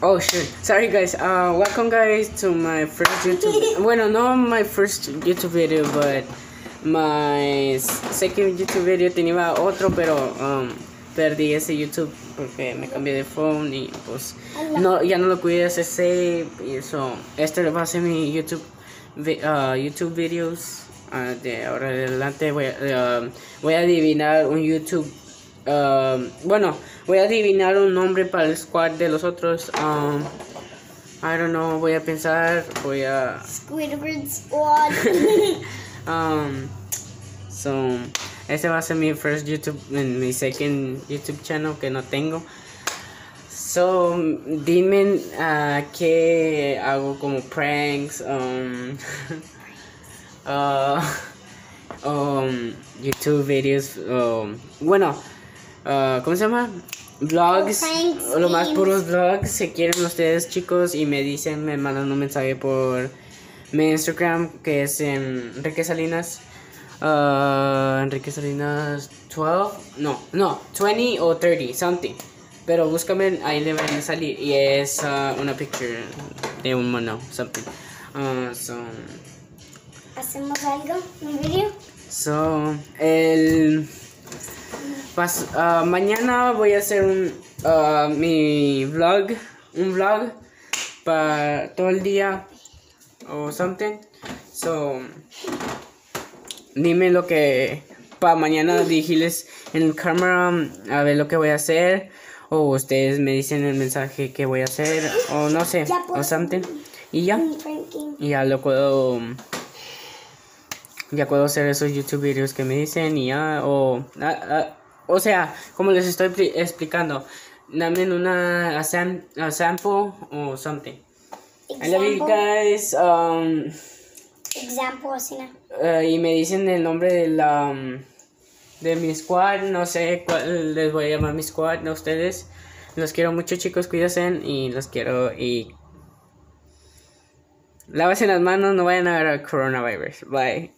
Oh shit. Sorry guys. Uh welcome guys to my first YouTube Bueno, no my first YouTube video, but my second YouTube video tenía otro, pero um, perdí ese YouTube porque me cambié de phone y pues no ya no lo cuidé ese save y eso. Este va a ser mi YouTube uh, YouTube videos. Uh, de ahora en adelante voy a, uh, voy a adivinar un YouTube Um, bueno, voy a adivinar un nombre para el squad de los otros. Um, I don't know, voy a pensar, voy a... Squidward Squad. um, so, este va a ser mi first YouTube, mi second YouTube channel que no tengo. So, dime uh, qué hago como pranks, um, uh, um, YouTube videos, um, bueno, uh, ¿cómo se llama? Vlogs, Pranks, lo más puros vlogs, si quieren ustedes chicos y me dicen, me mandan un mensaje por mi Instagram que es Enrique Salinas. Uh, Enrique Salinas 12, no, no, 20 o 30, something. Pero búscame, ahí le van a salir. Y es uh, una picture de un mono, something. Uh, so, ¿Hacemos algo? ¿Un video? so, el. Pas- uh, mañana voy a hacer un. uh, mi vlog. Un vlog. Para todo el día. O something. So. Dime lo que. Para mañana dirigirles en el cámara. A ver lo que voy a hacer. O ustedes me dicen el mensaje que voy a hacer. O no sé. O something. Y ya. Y ya lo puedo. Ya puedo hacer esos YouTube videos que me dicen y ya. O, ah, ah, o sea, como les estoy explicando, dame una a sam- a sample o something. I love you Example. guys. Um, Example, no. eh, y me dicen el nombre de la. um, de mi squad. No sé cuál les voy a llamar mi squad a ustedes. Los quiero mucho, chicos. Cuídense y los quiero. Y. Lávense las manos, no vayan a agarrar coronavirus. Bye.